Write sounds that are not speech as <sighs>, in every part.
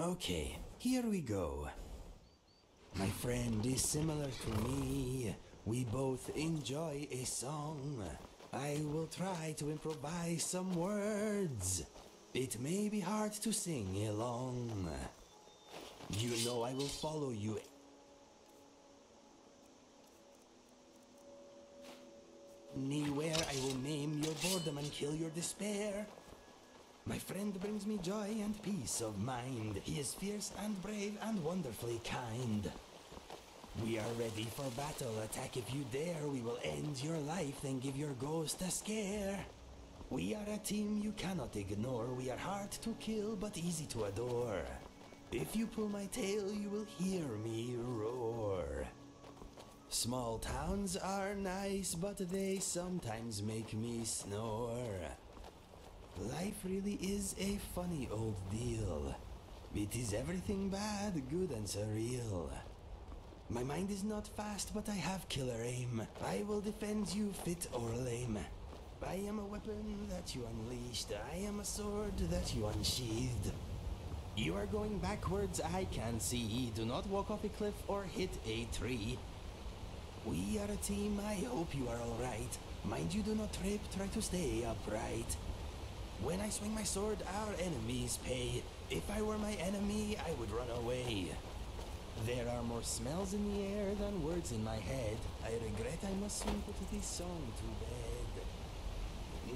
Okay, here we go. My friend is similar to me. We both enjoy a song. I will try to improvise some words. It may be hard to sing along. You know I will follow you Anywhere I will name your boredom and kill your despair. My friend brings me joy and peace of mind. He is fierce and brave and wonderfully kind. We are ready for battle. Attack if you dare. We will end your life, then give your ghost a scare. We are a team you cannot ignore. We are hard to kill, but easy to adore. If you pull my tail, you will hear me roar. Small towns are nice, but they sometimes make me snore. Life really is a funny old deal. It is everything bad, good, and surreal. My mind is not fast, but I have killer aim. I will defend you, fit or lame. I am a weapon that you unleashed. I am a sword that you unsheathed. You are going backwards, I can see. Do not walk off a cliff or hit a tree. We are a team, I hope you are alright. Mind you do not trip, try to stay upright. When I swing my sword, our enemies pay. If I were my enemy, I would run away. There are more smells in the air than words in my head. I regret I must soon put this song to bed.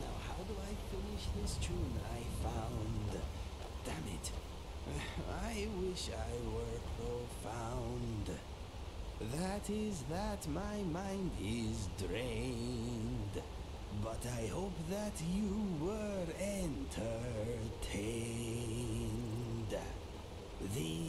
Now how do I finish this tune I found? Damn it. <sighs> I wish I were profound. That is that my mind is drained. But I hope that you were entertained. The